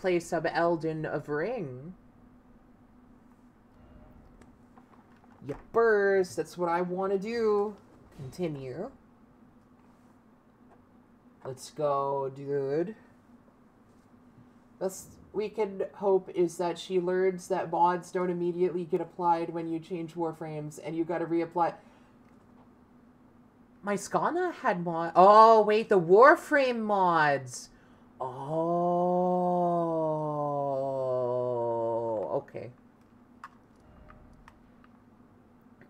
we of Elden of Ring. Yippers, that's what I want to do. Continue. Let's go, dude. Best we can hope is that she learns that mods don't immediately get applied when you change warframes and you gotta reapply. My Skana had mod. Oh, wait, the warframe mods. Oh, okay.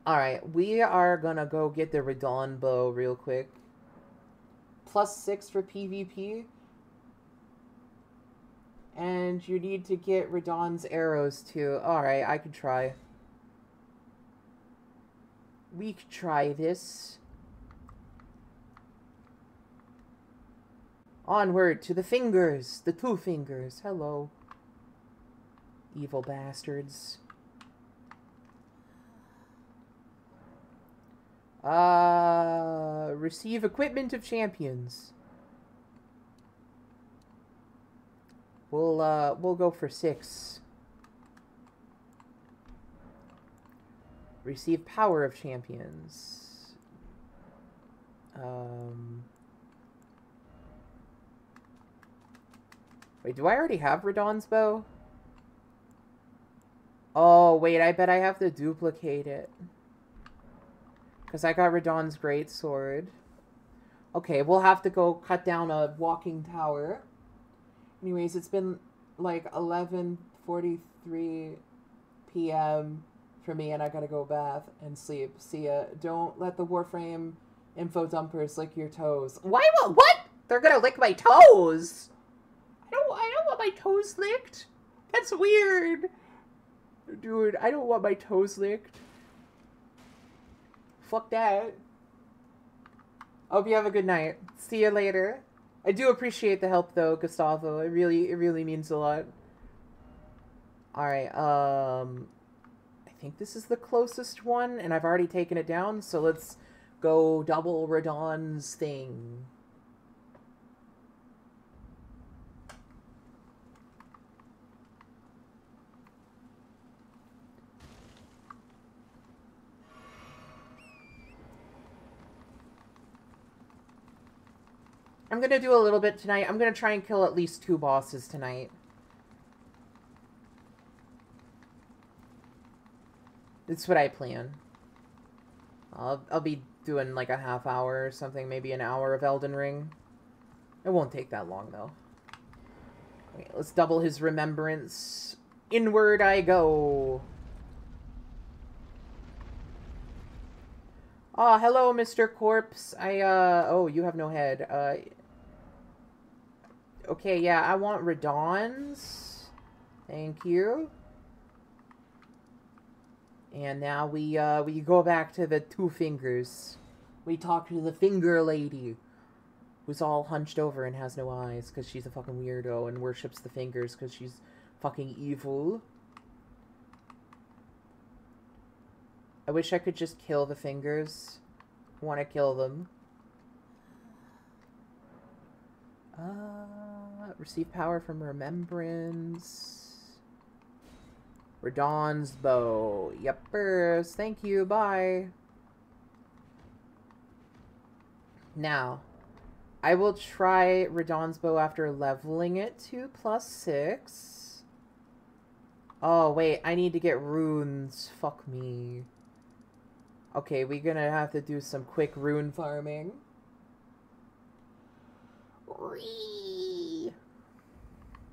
Alright, we are gonna go get the Radahn bow real quick. Plus six for PvP. And you need to get Radahn's arrows too. Alright, I can try. We can try this. Onward to the fingers, the two fingers. Hello. Evil bastards. Uh, receive equipment of champions. We'll, uh, we'll go for six. Receive power of champions. Um... Wait, do I already have Radahn's bow? Oh, wait, I bet I have to duplicate it. Because I got Radahn's great sword. Okay, we'll have to go cut down a walking tower. Anyways, it's been like 11.43 p.m. for me, and I gotta go bath and sleep. See ya. Don't let the Warframe info dumpers lick your toes. Why? What? They're gonna lick my toes? I don't, I don't want my toes licked. That's weird. Dude, I don't want my toes licked. Fuck that. Hope you have a good night. See you later. I do appreciate the help though, Gustavo. It really it really means a lot. Alright, um I think this is the closest one, and I've already taken it down, so let's go double Radahn's thing. I'm going to do a little bit tonight. I'm going to try and kill at least two bosses tonight. It's what I plan. I'll, I'll be doing like a half hour or something, maybe an hour of Elden Ring. It won't take that long, though. Okay, let's double his remembrance. Inward I go. Ah, oh, hello, Mr. Corpse. I, uh, oh, you have no head. Uh, Okay, yeah, I want Radahn's. Thank you. And now we, uh, we go back to the two fingers. We talk to the finger lady. Who's all hunched over and has no eyes because she's a fucking weirdo and worships the fingers because she's fucking evil. I wish I could just kill the fingers. Want to kill them. Uh, receive power from remembrance. Radahn's bow. Yuppers. Thank you. Bye. Now, I will try Radahn's bow after leveling it to plus six. Oh, wait. I need to get runes. Fuck me. Okay, we're gonna have to do some quick rune farming.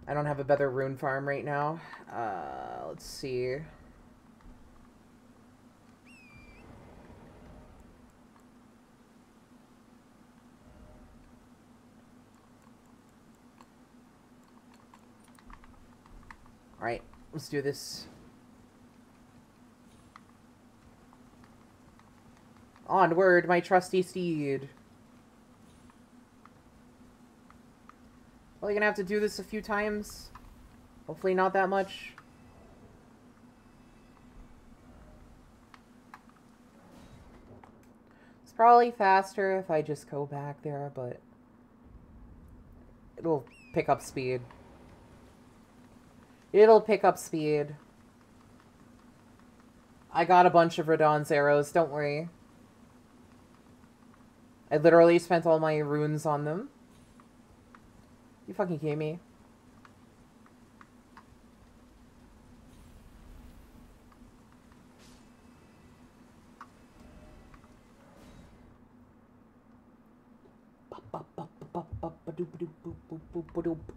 I don't have a better rune farm right now. Uh, let's see. Alright, let's do this. Onward, my trusty steed. Probably gonna have to do this a few times. Hopefully not that much. It's probably faster if I just go back there, but it'll pick up speed. It'll pick up speed. I got a bunch of Radahn's arrows, don't worry. I literally spent all my runes on them. You fucking kidding me? Yee.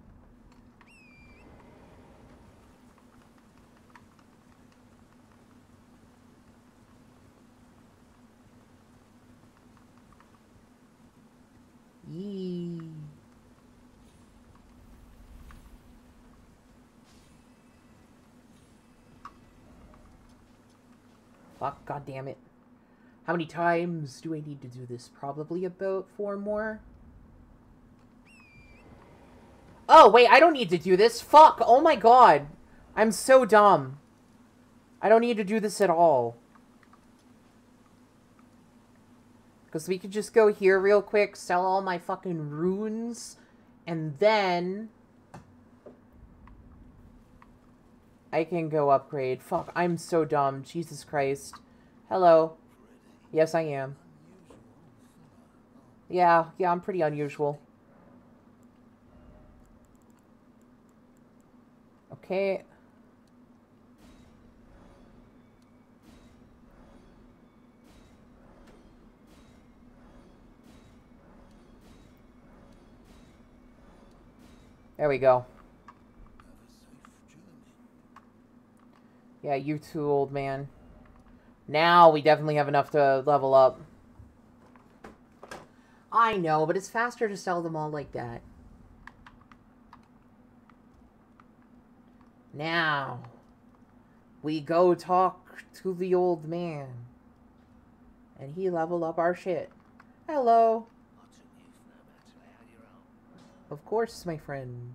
Fuck, god damn it. How many times do I need to do this? Probably about four more. Oh, wait, I don't need to do this. Fuck, oh my god. I'm so dumb. I don't need to do this at all. Because we could just go here real quick, sell all my fucking runes, and then... I can go upgrade. Fuck, I'm so dumb. Jesus Christ. Hello. Yes, I am. Yeah, yeah, I'm pretty unusual. Okay. There we go. Yeah, you too, old man. Now we definitely have enough to level up. I know, but it's faster to sell them all like that. Now, we go talk to the old man. And he level up our shit. Hello. Of course, my friend.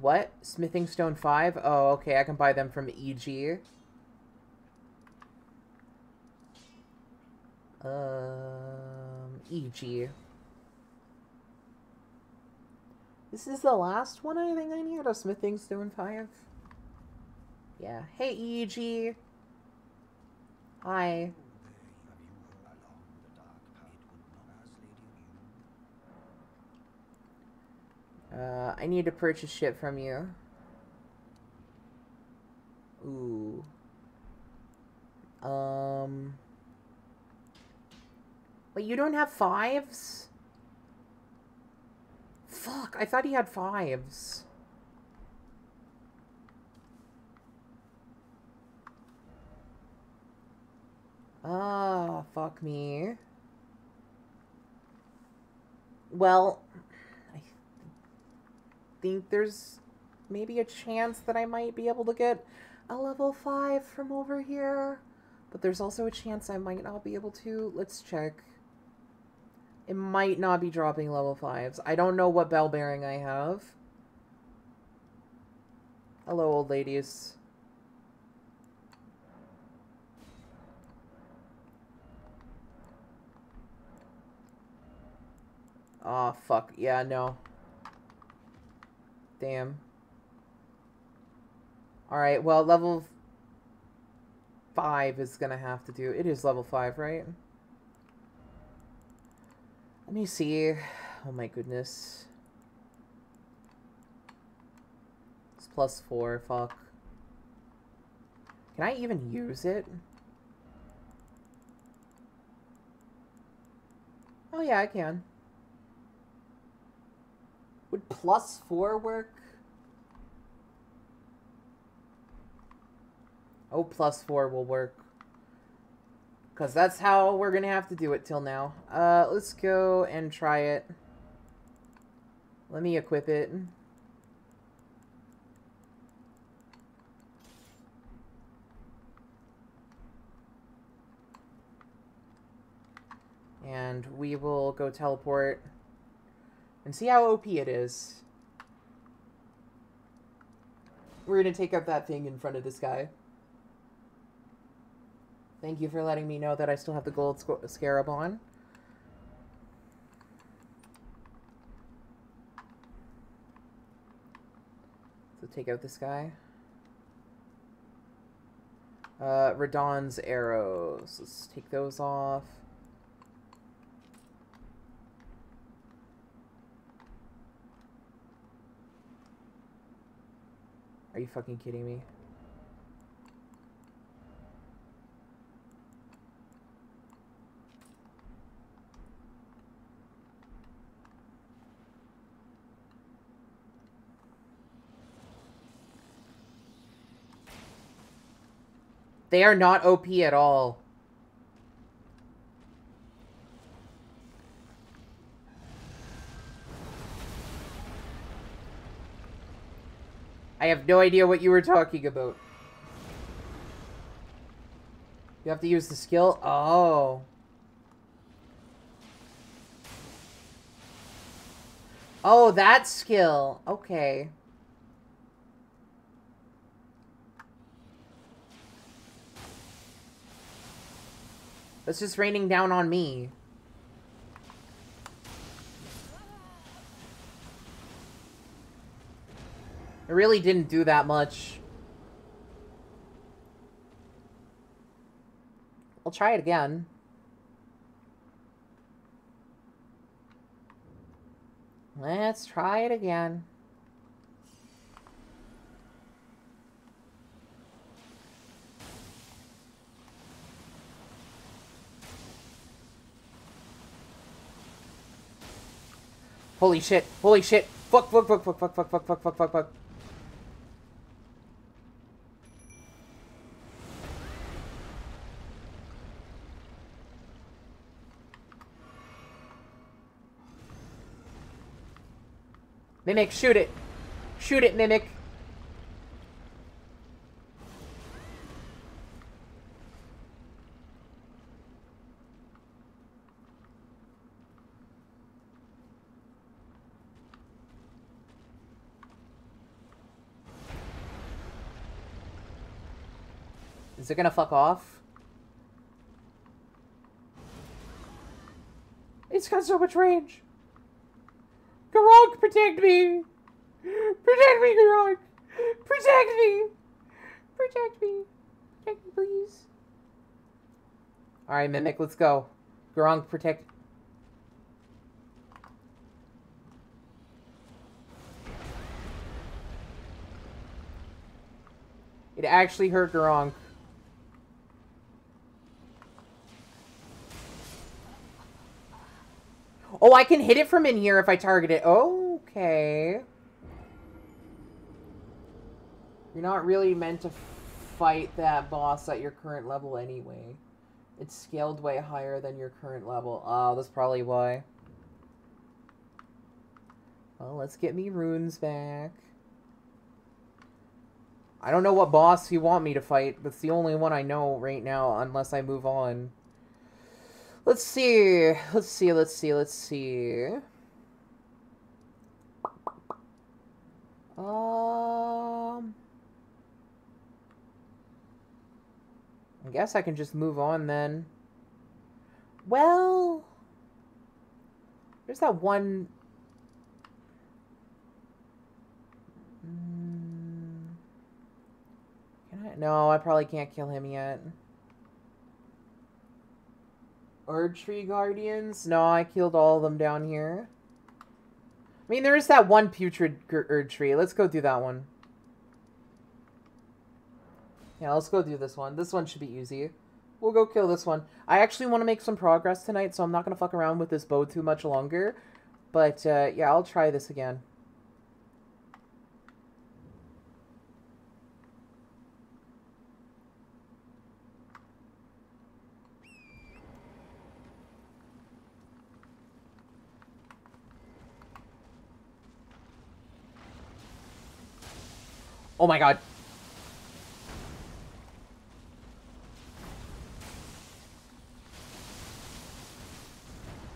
What? Smithing Stone 5? Oh, okay, I can buy them from Iji. Um, Iji. This is the last one I think I need, a Smithing Stone 5. Yeah. Hey, Iji. Hi. Uh, I need to purchase shit from you. Ooh. Um. Wait, you don't have fives? Fuck, I thought he had fives. Ah, fuck me. Well, think there's maybe a chance that I might be able to get a level 5 from over here. But there's also a chance I might not be able to. Let's check. It might not be dropping level 5s. I don't know what bell bearing I have. Hello, old ladies. Oh, fuck. Yeah, no. Damn. Alright, well, level 5 is gonna have to do... It is level 5, right? Let me see. Oh my goodness. It's plus 4, fuck. Can I even use it? Oh yeah, I can. Plus four work? Oh, plus four will work. Because that's how we're going to have to do it till now. Uh, let's go and try it. Let me equip it. And we will go teleport and see how OP it is. We're gonna take up that thing in front of this guy. Thank you for letting me know that I still have the gold scarab on. So take out this guy. Uh, Radahn's arrows. Let's take those off. Are you fucking kidding me? They are not OP at all. I have no idea what you were talking about. You have to use the skill? Oh. Oh, that skill. Okay. It's just raining down on me. It really didn't do that much. I'll try it again. Let's try it again. Holy shit. Holy shit. Fuck, fuck, fuck, fuck, fuck, fuck, fuck, fuck, fuck, fuck, fuck. Mimic, shoot it. Shoot it, Mimic. Is it gonna fuck off? It's got so much range. Garok, protect me! Protect me, Garok! Protect me! Protect me! Protect me, please. Alright, Mimic, let's go. Garong, protect... It actually hurt Garunk. Oh, I can hit it from in here if I target it. Okay. You're not really meant to fight that boss at your current level anyway. It's scaled way higher than your current level. Oh, that's probably why. Well, let's get me runes back. I don't know what boss you want me to fight, it's the only one I know right now, unless I move on. Let's see. Let's see. Let's see. Let's see. Um. I guess I can just move on then. Well, there's that one. Mm, can I? No, I probably can't kill him yet. Erdtree Guardians? No, I killed all of them down here. I mean, there is that one putrid Erdtree. Let's go do that one. Yeah, let's go do this one. This one should be easy. We'll go kill this one. I actually want to make some progress tonight, so I'm not going to fuck around with this bow too much longer. But, uh, yeah, I'll try this again. Oh my god.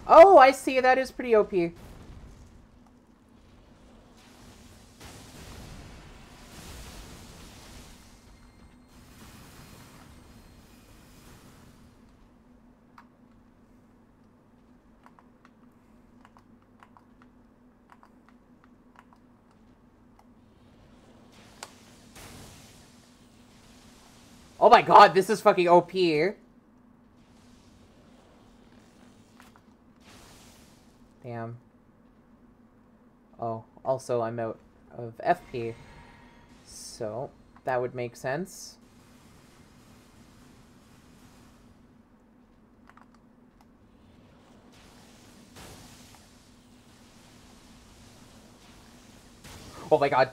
Oh, I see. That is pretty OP. my god, this is fucking OP. Damn. Oh, also I'm out of FP. So, that would make sense. Oh my god.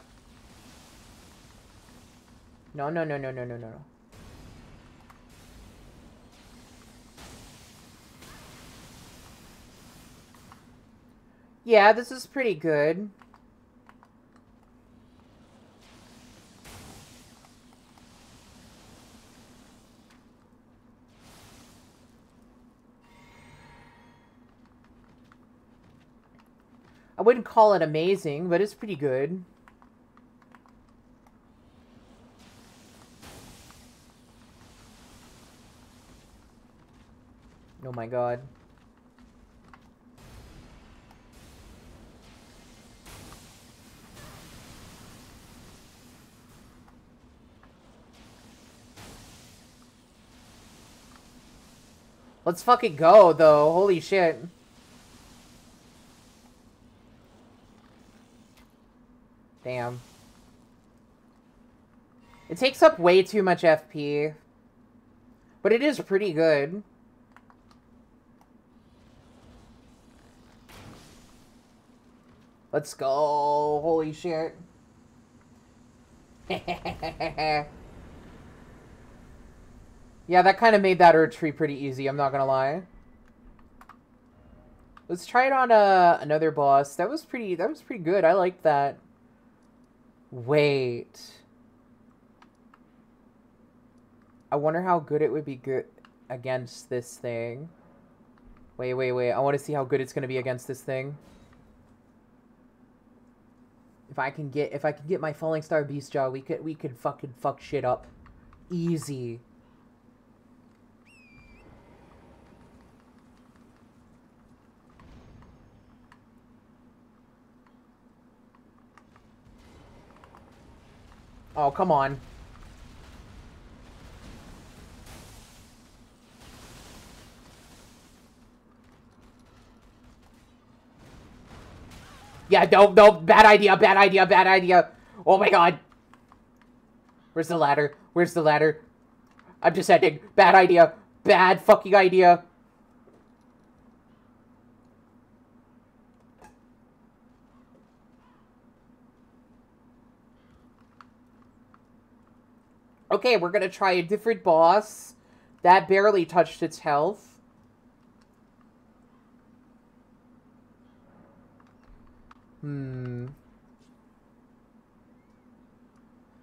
No, no, no, no, no, no, no, no. Yeah, this is pretty good. I wouldn't call it amazing, but it's pretty good. Oh my god. Let's fucking go, though. Holy shit. Damn. It takes up way too much FP. But it is pretty good. Let's go. Holy shit. yeah, that kind of made that Erdtree pretty easy, I'm not gonna lie. Let's try it on uh, another boss. That was pretty that was pretty good. I liked that. Wait. I wonder how good it would be good against this thing. Wait, wait, wait. I want to see how good it's going to be against this thing. If I can get if I can get my falling star beast jaw, we could we could fucking fuck shit up. Easy. Oh, come on. Yeah, no, no, bad idea, bad idea, bad idea. Oh my god. Where's the ladder? Where's the ladder? I'm just ending. Bad idea. Bad fucking idea. Okay, we're gonna try a different boss. That barely touched its health. Hmm.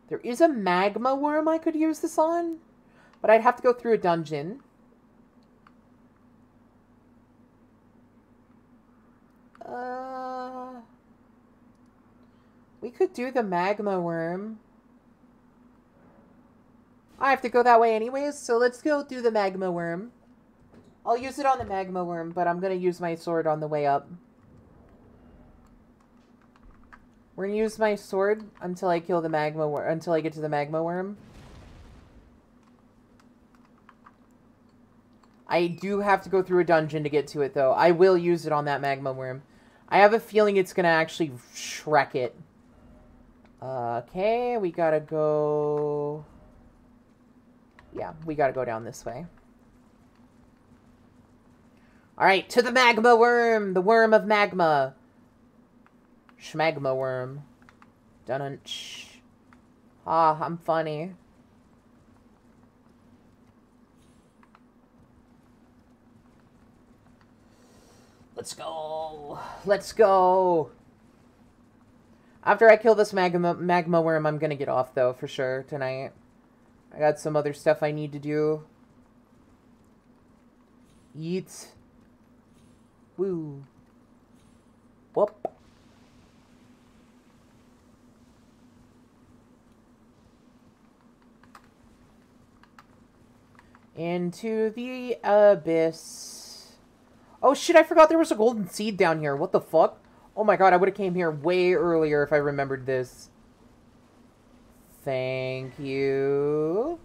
There is a magma worm I could use this on, but I'd have to go through a dungeon. Uh, we could do the magma worm. I have to go that way anyways, so let's go do the magma worm. I'll use it on the magma worm, but I'm going to use my sword on the way up. We're going to use my sword until I kill the magma worm, until I get to the magma worm. I do have to go through a dungeon to get to it, though. I will use it on that magma worm. I have a feeling it's going to actually shrek it. Okay, we gotta go yeah, we gotta go down this way. Alright, to the magma worm! The worm of magma. Schmagma worm. Dun Ah, I'm funny. Let's go. Let's go. After I kill this magma magma worm, I'm gonna get off though, for sure, tonight. I got some other stuff I need to do. Eat. Woo. Whoop. Into the abyss. Oh shit, I forgot there was a golden seed down here. What the fuck? Oh my god, I would have came here way earlier if I remembered this. Thank you.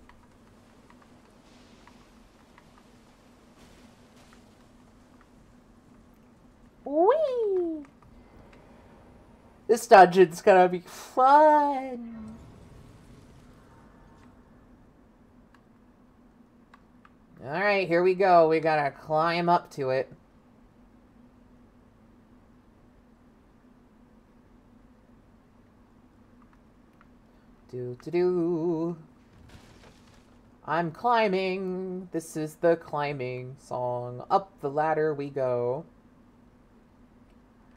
Whee! This dungeon's gonna be fun. Alright, here we go. We gotta climb up to it. Do to do. I'm climbing. This is the climbing song. Up the ladder we go.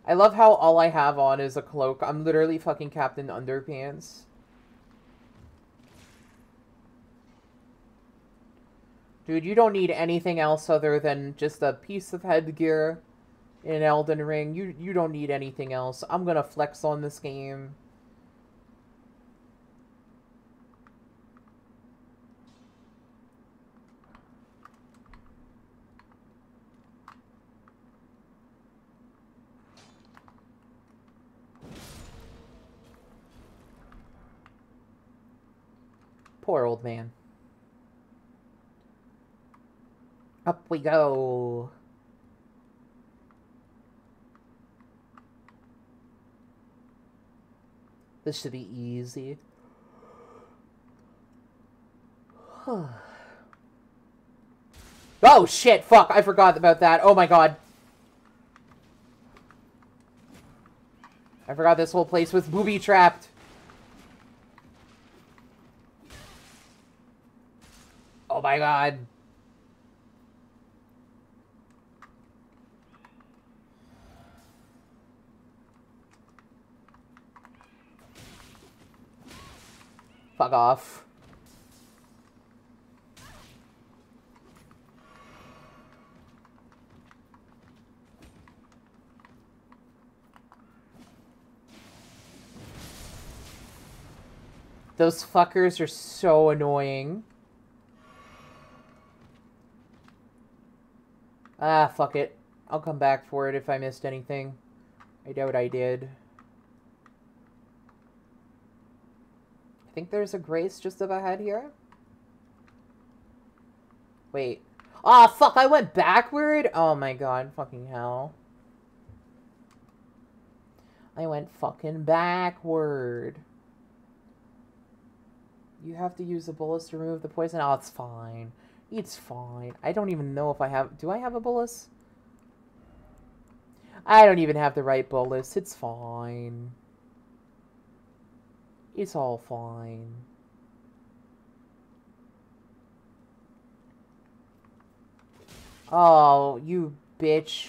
I love how all I have on is a cloak. I'm literally fucking Captain Underpants. Dude, you don't need anything else other than just a piece of headgear in Elden Ring. You you don't need anything else. I'm gonna flex on this game. Poor old man. Up we go. This should be easy. oh shit, fuck, I forgot about that. Oh my god. I forgot this whole place was booby trapped. Oh my god. Fuck off. Those fuckers are so annoying. Ah, fuck it. I'll come back for it if I missed anything. I doubt I did. I think there's a grace just up ahead here. Wait. Ah, oh, fuck, I went backward? Oh my god, fucking hell. I went fucking backward. You have to use the bullets to remove the poison? Oh, it's fine. It's fine. I don't even know if I have... Do I have a bolus? I don't even have the right bolus. It's fine. It's all fine. Oh, you bitch.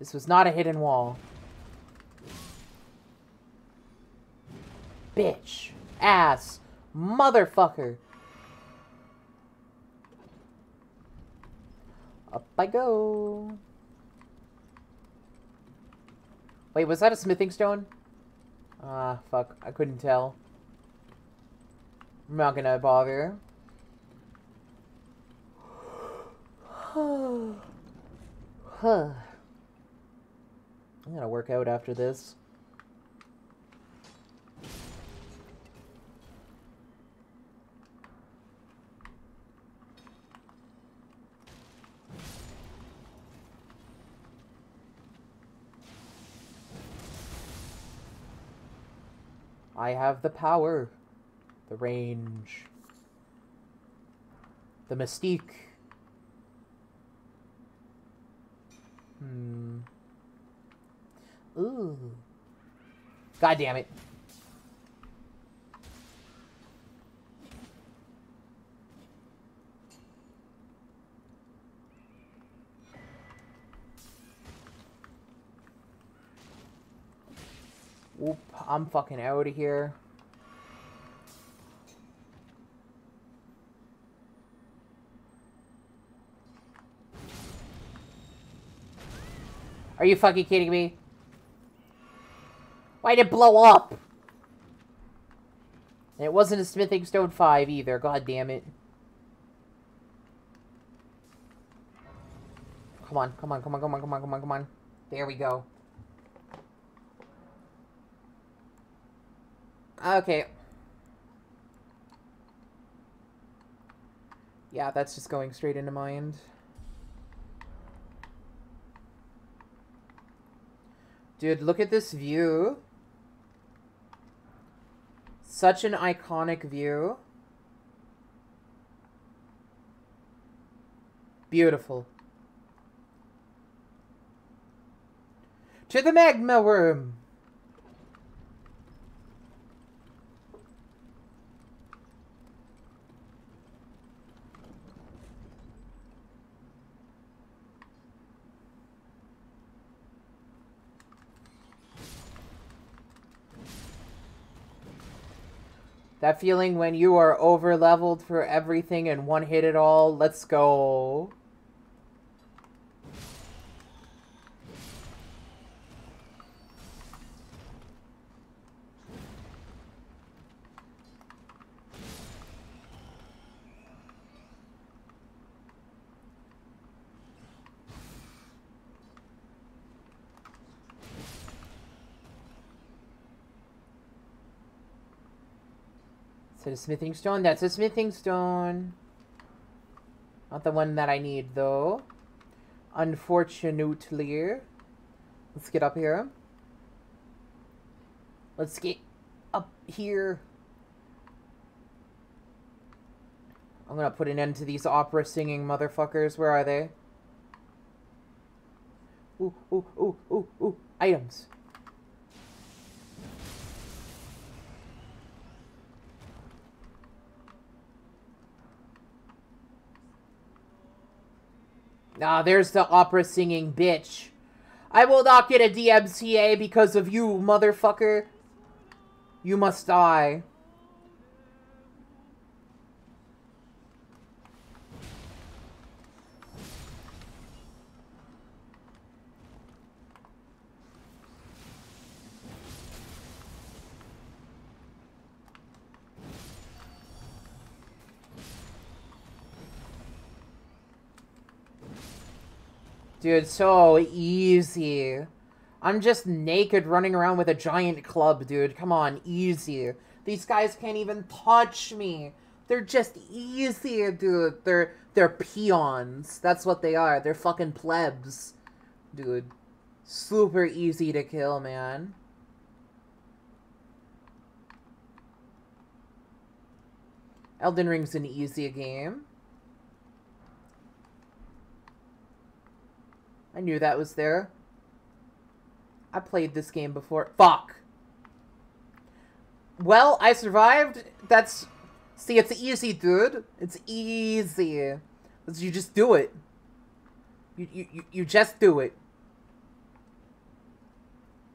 This was not a hidden wall. Bitch. Ass. Motherfucker. Up I go. Wait, was that a smithing stone? Ah, fuck. I couldn't tell. I'm not gonna bother. I'm gonna work out after this. I have the power, the range, the mystique. Hmm. Ooh. God damn it. I'm fucking out of here. Are you fucking kidding me? Why'd it blow up? And it wasn't a Smithing Stone 5 either, god damn it. Come on, come on, come on, come on, come on, come on, come on. There we go. Okay. Yeah, that's just going straight into mind. Dude, look at this view. Such an iconic view. Beautiful. To the magma worm! That feeling when you are over leveled for everything and one hit it all. Let's go. The smithing stone, that's a smithing stone. Not the one that I need though. Unfortunately. Let's get up here. Let's get up here. I'm gonna put an end to these opera singing motherfuckers. Where are they? Ooh, ooh, ooh, ooh, ooh. Items. Ah, there's the opera singing bitch. I will not get a DMCA because of you, motherfucker. You must die. Dude, so easy. I'm just naked running around with a giant club, dude. Come on, easy. These guys can't even touch me. They're just easy, dude. They're they're peons. That's what they are. They're fucking plebs. Dude. Super easy to kill, man. Elden Ring's an easy game. I knew that was there. I played this game before. Fuck. Well, I survived. That's... See, it's easy, dude. It's easy. You just do it. You, you, you just do it.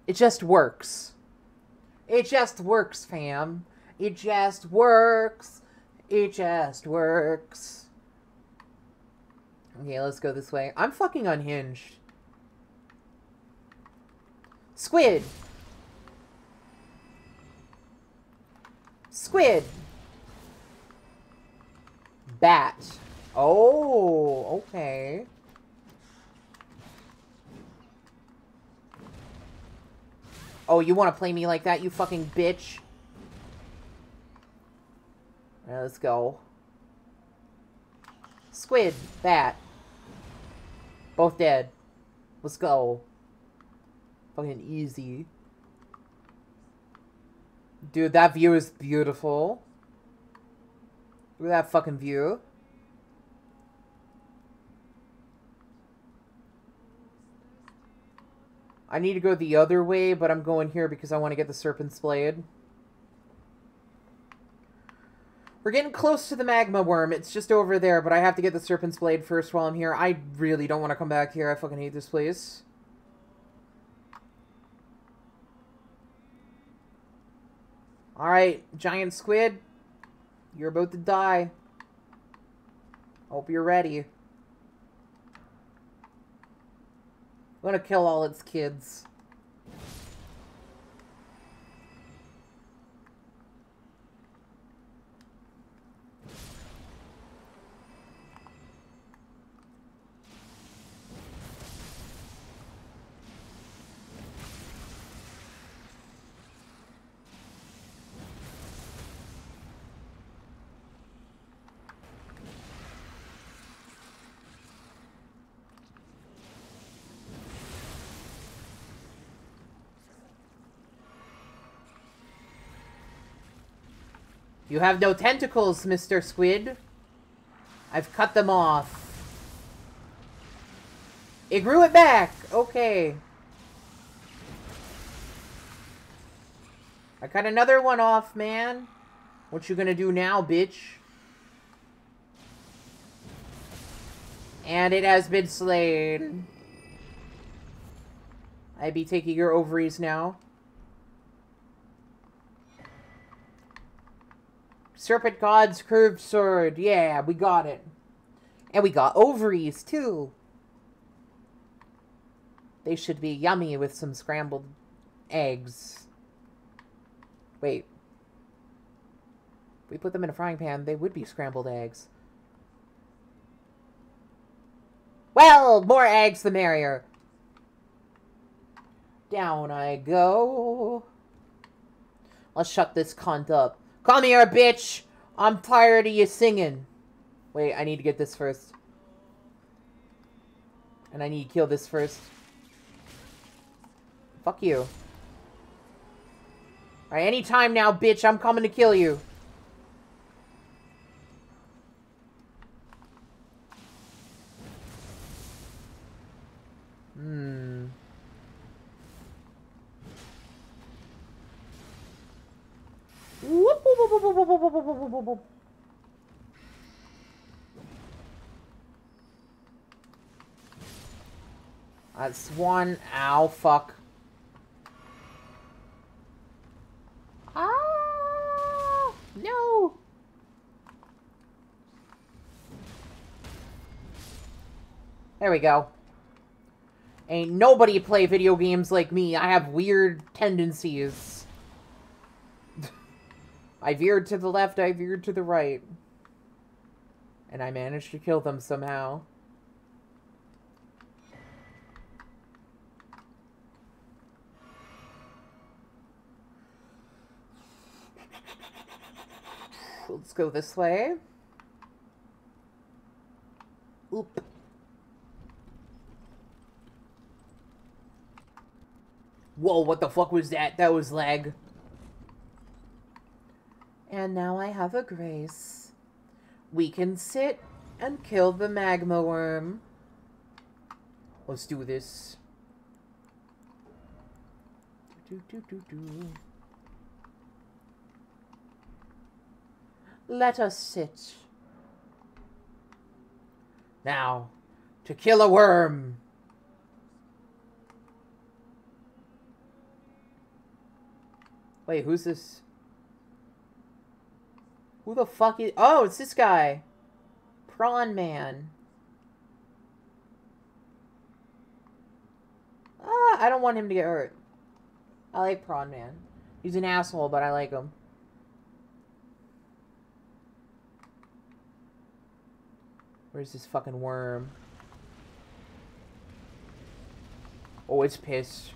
It just works. It just works, fam. It just works. It just works. Okay, let's go this way. I'm fucking unhinged. Squid! Squid! Bat. Oh, okay. Oh, you want to play me like that, you fucking bitch? Right, let's go. Squid, bat. Both dead. Let's go. Fucking easy. Dude, that view is beautiful. Look at that fucking view. I need to go the other way, but I'm going here because I want to get the Serpent's Blade. We're getting close to the magma worm. It's just over there, but I have to get the Serpent's Blade first while I'm here. I really don't want to come back here. I fucking hate this place. Alright, giant squid. You're about to die. Hope you're ready. I'm gonna kill all its kids. You have no tentacles, Mr. Squid. I've cut them off. It grew it back! Okay. I cut another one off, man. What you gonna do now, bitch? And it has been slain. I be taking your ovaries now. Serpent God's curved sword. Yeah, we got it. And we got ovaries, too. They should be yummy with some scrambled eggs. Wait. If we put them in a frying pan, they would be scrambled eggs. Well, more eggs the merrier. Down I go. Let's shut this cunt up. Come here, bitch! I'm tired of you singing. Wait, I need to get this first. And I need to kill this first. Fuck you. Alright, anytime now, bitch, I'm coming to kill you. One. Ow, fuck. Ah! No! There we go. Ain't nobody play video games like me. I have weird tendencies. I veered to the left, I veered to the right. And I managed to kill them somehow. Let's go this way. Oop. Whoa, what the fuck was that? That was lag. And now I have a grace. We can sit and kill the magma wyrm. Let's do this. Do, do, do, do. Let us sit. Now, to kill a worm. Wait, who's this? Who the fuck is... Oh, it's this guy. Prawn Man. Ah, I don't want him to get hurt. I like Prawn Man. He's an asshole, but I like him. Where's this fucking worm? Oh, it's pissed.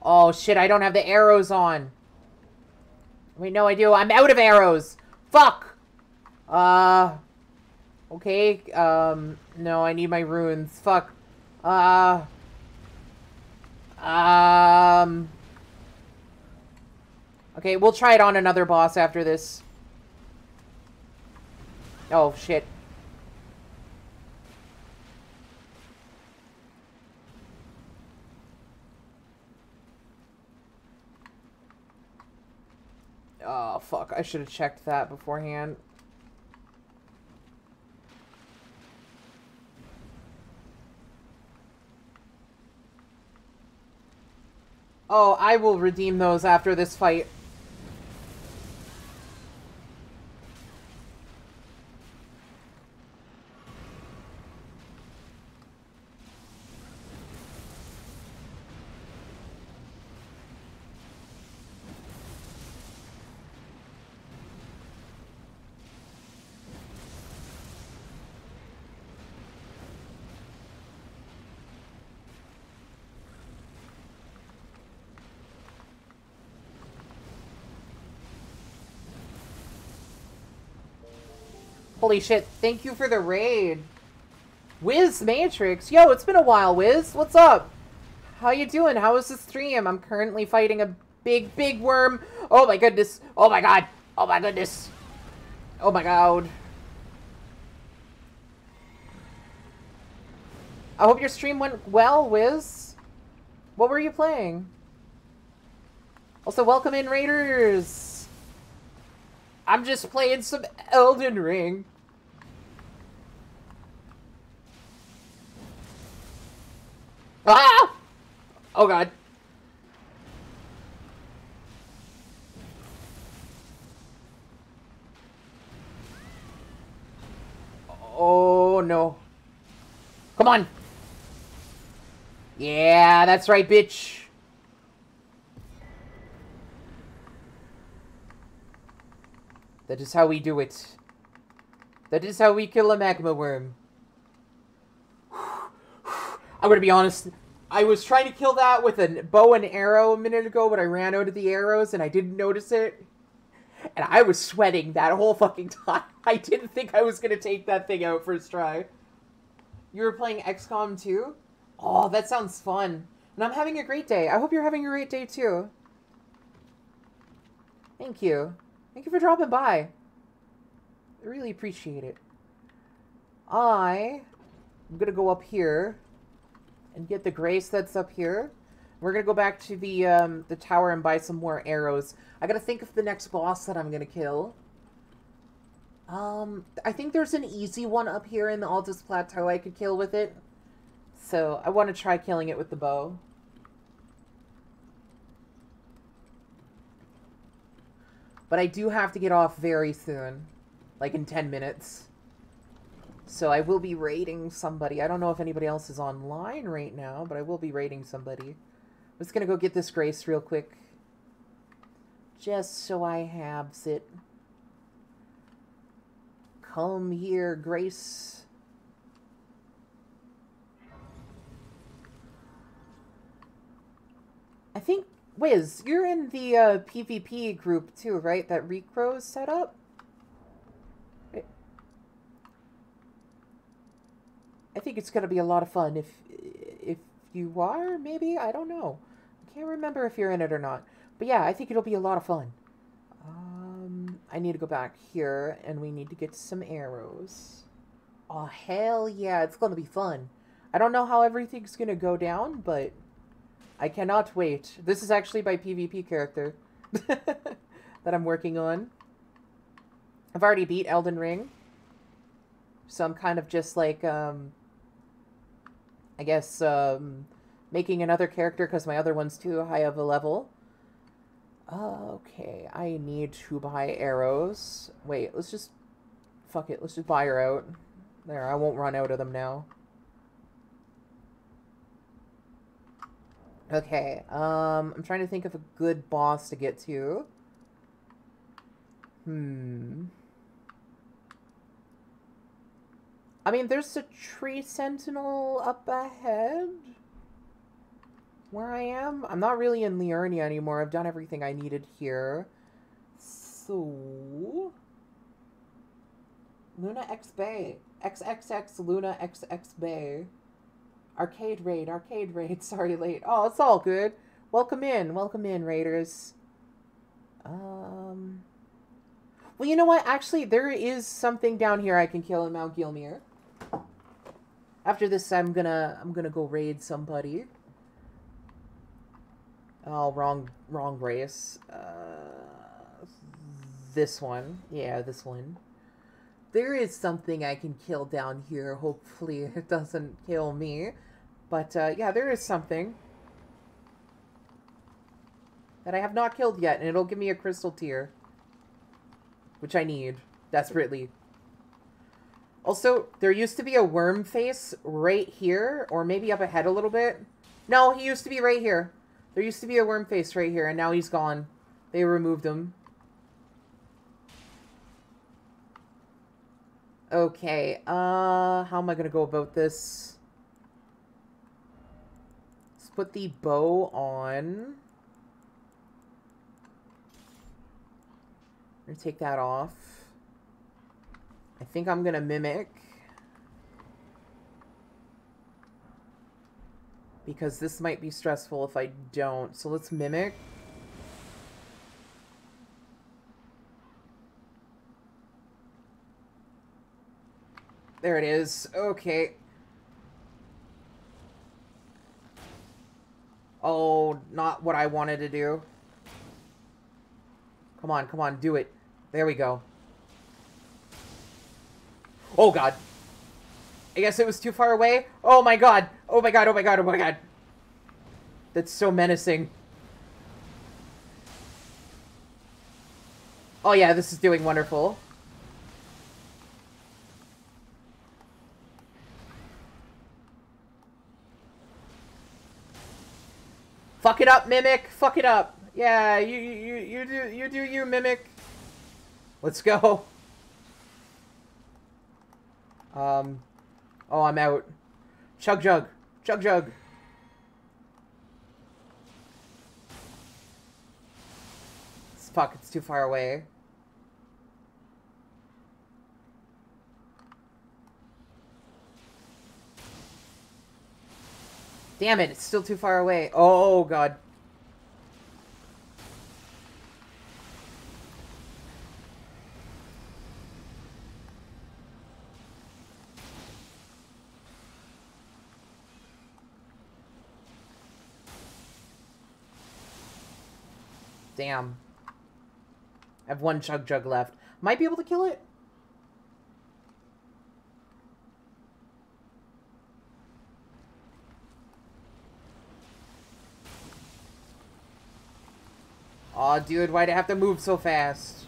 Oh shit, I don't have the arrows on. Wait, no, I do. I'm out of arrows. Fuck. Uh. Okay. Um. No, I need my runes. Fuck. Uh. Um. Okay, we'll try it on another boss after this. Oh, shit. Oh, fuck. I should have checked that beforehand. Oh, I will redeem those after this fight. Holy shit, thank you for the raid. Wiz Matrix. Yo, it's been a while, Wiz. What's up? How you doing? How is the stream? I'm currently fighting a big, big worm. Oh my goodness. Oh my god. Oh my goodness. Oh my god. I hope your stream went well, Wiz. What were you playing? Also, welcome in, Raiders. I'm just playing some Elden Ring. Ah! Oh god. Oh no. Come on. Yeah, that's right, bitch. That is how we do it. That is how we kill a magma wyrm. I'm gonna be honest. I was trying to kill that with a bow and arrow a minute ago, but I ran out of the arrows and I didn't notice it. And I was sweating that whole fucking time. I didn't think I was gonna take that thing out first try. You were playing XCOM 2? Oh, that sounds fun. And I'm having a great day. I hope you're having a great day too. Thank you. Thank you for dropping by. I really appreciate it. I am gonna go up here and get the grace that's up here. We're gonna go back to the um, the tower and buy some more arrows. I gotta think of the next boss that I'm gonna kill. Um, I think there's an easy one up here in the Altus Plateau I could kill with it. So I want to try killing it with the bow. But I do have to get off very soon. Like in 10 minutes. So I will be raiding somebody. I don't know if anybody else is online right now, but I will be raiding somebody. I'm just going to go get this grace real quick. Just so I have it. Come here, Grace. I think, Wiz, you're in the uh, PvP group too, right? That Recro set up? I think it's going to be a lot of fun if if you are, maybe? I don't know. I can't remember if you're in it or not. But yeah, I think it'll be a lot of fun. Um, I need to go back here, and we need to get some arrows. Oh, hell yeah, it's going to be fun. I don't know how everything's going to go down, but I cannot wait. This is actually my PvP character that I'm working on. I've already beat Elden Ring. So I'm kind of just like, um, I guess, um, making another character because my other one's too high of a level. Okay, I need to buy arrows. Wait, let's just... Fuck it, let's just buy her out. There, I won't run out of them now. Okay, um, I'm trying to think of a good boss to get to. Hmm... I mean, there's a tree sentinel up ahead. Where I am. I'm not really in Liurnia anymore. I've done everything I needed here. So... Luna X Bay. XXX Luna XX Bay. Arcade Raid, Arcade Raid. Sorry, late. Oh, it's all good. Welcome in. Welcome in, Raiders. Um... Well, you know what? Actually, there is something down here I can kill in Mount Gelmir. After this, I'm gonna I'm gonna go raid somebody. Oh, wrong wrong race. Uh, this one, yeah, this one. There is something I can kill down here. Hopefully, it doesn't kill me. But uh, yeah, there is something that I have not killed yet, and it'll give me a crystal tear, which I need desperately. Also, there used to be a worm face right here, or maybe up ahead a little bit. No, he used to be right here. There used to be a worm face right here, and now he's gone. They removed him. Okay, uh, how am I gonna go about this? Let's put the bow on. I'm gonna take that off. I think I'm gonna mimic. Because this might be stressful if I don't. So let's mimic. There it is. Okay. Oh, not what I wanted to do. Come on, come on, do it. There we go. Oh, God. I guess it was too far away. Oh, my God. Oh, my God, oh, my God, oh, my God. That's so menacing. Oh, yeah, this is doing wonderful. Fuck it up, Mimic. Fuck it up. Yeah, you you you do you do you Mimic. Let's go. Um. Oh, I'm out. Chug jug. Chug jug. Fuck, it's too far away. Damn it, it's still too far away. Oh, God. Damn. I have one Chug Jug left. Might be able to kill it. Aw, oh, dude, why'd I have to move so fast?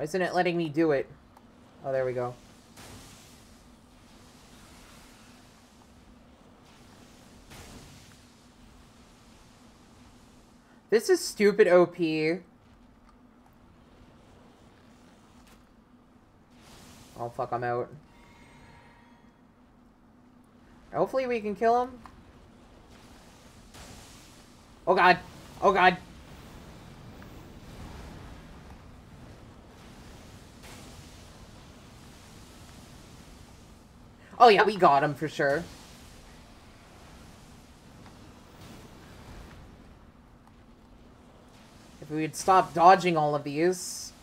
Why isn't it letting me do it? Oh, there we go. This is stupid OP. Oh, fuck, I'm out. Hopefully we can kill him. Oh, God. Oh, God. Oh, yeah, we got him for sure. If we would stop dodging all of these.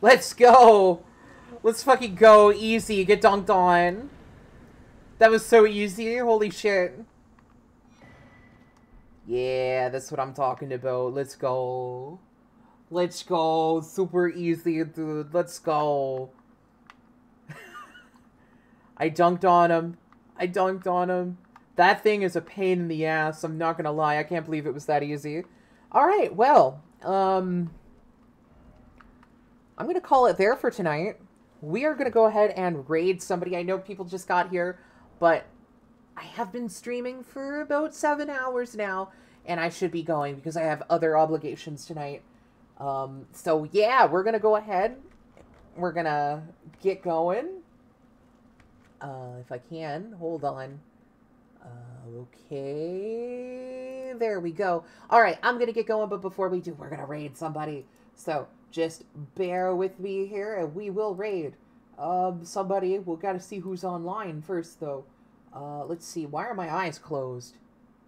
Let's go! Let's fucking go. Easy. Get dunked on. That was so easy. Holy shit. Yeah, that's what I'm talking about. Let's go. Let's go. Super easy, dude. Let's go. I dunked on him. I dunked on him. That thing is a pain in the ass. I'm not gonna lie. I can't believe it was that easy. Alright, well, um... I'm gonna call it there for tonight. We are gonna go ahead and raid somebody. I know people just got here, but I have been streaming for about seven hours now, and I should be going because I have other obligations tonight. Um, so yeah, we're gonna go ahead. We're gonna get going. Uh, if I can, hold on. Uh, okay, there we go. All right, I'm gonna get going, but before we do, we're gonna raid somebody. So just bear with me here, and we will raid um somebody. We'll gotta see who's online first, though. Uh, let's see. Why are my eyes closed?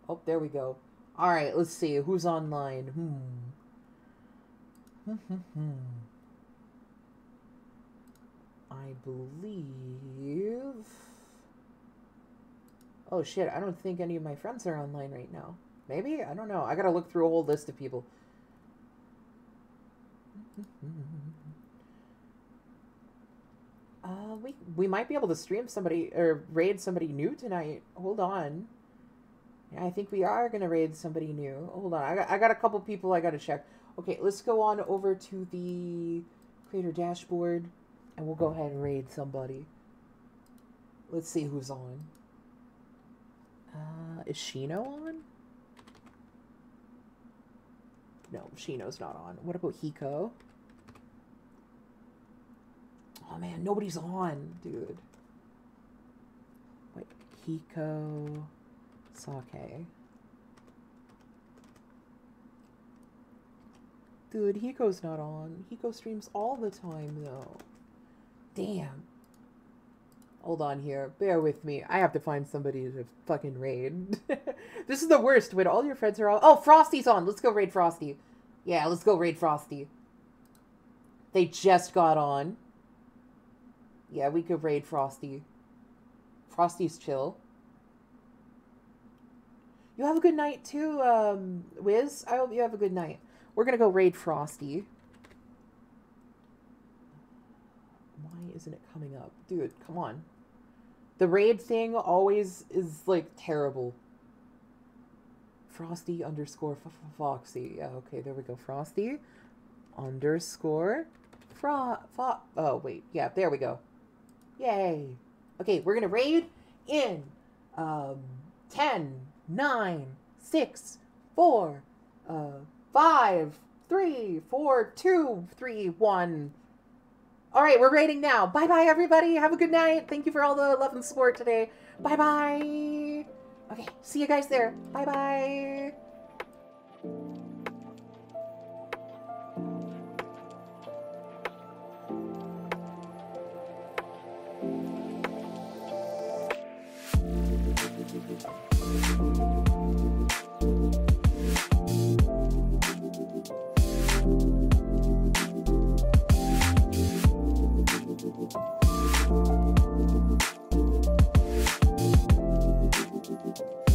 Oh, there we go. All right, let's see who's online. Hmm. Hmm. Hmm. I believe... Oh shit, I don't think any of my friends are online right now. Maybe? I don't know. I gotta look through a whole list of people. Uh, we, we might be able to stream somebody, or raid somebody new tonight. Hold on. Yeah, I think we are gonna raid somebody new. Hold on, I got, I got a couple people I gotta check. Okay, let's go on over to the Creator dashboard. And we'll go ahead and raid somebody. Let's see who's on. Uh, is Shino on? No, Shino's not on. What about Hiko? Oh man, nobody's on, dude. Wait, Hiko, Sake. Dude, Hiko's not on. Hiko streams all the time, though. Damn. Hold on here. Bear with me. I have to find somebody to fucking raid. this is the worst when all your friends are all. Oh, Frosty's on. Let's go raid Frosty. Yeah, let's go raid Frosty. They just got on. Yeah, we could raid Frosty. Frosty's chill. You have a good night too, um, Wiz. I hope you have a good night. We're gonna go raid Frosty. Why isn't it coming up? Dude, come on. The raid thing always is, like, terrible. Frosty underscore Foxy. Yeah, okay, there we go. Frosty underscore Fro... Fo oh, wait. Yeah, there we go. Yay. Okay, we're gonna raid in um, 10, 9, 6, 4, uh, 5, 3, 4, 2, 3, 1. All right, we're raiding now. Bye bye, everybody. Have a good night. Thank you for all the love and support today. Bye bye. Okay, see you guys there. Bye bye. Thank you.